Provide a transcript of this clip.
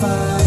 find